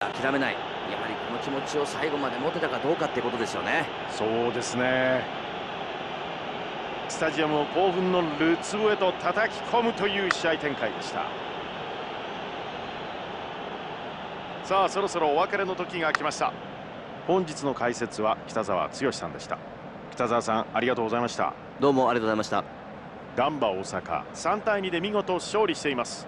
諦めない。やはりこの気持ちを最後まで持てたかどうかってことですよね。そうですね。スタジアムを興奮のるつぼへと叩き込むという試合展開でした。さあそろそろお別れの時が来ました。本日の解説は北澤剛さんでした。北澤さんありがとうございました。どうもありがとうございました。ガンバ大阪3対2で見事勝利しています。